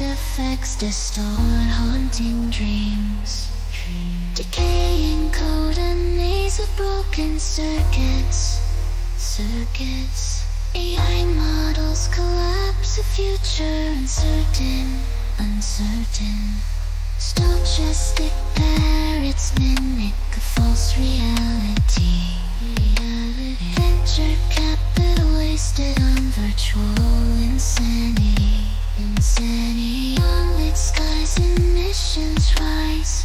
effects distort haunting dreams. Decaying code and maze of broken circuits. Circuits. AI models collapse, a future uncertain, uncertain. Stochastic parrots mimic a false reality. and missions rise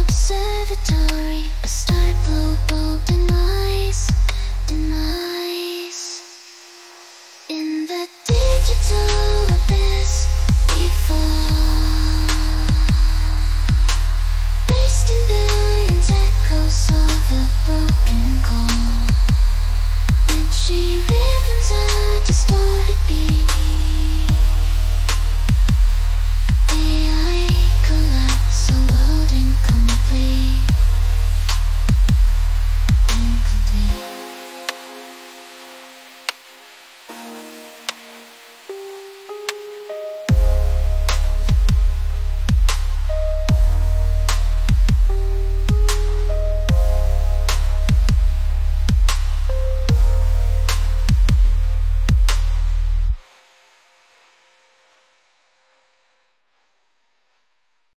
observatory, a star blue.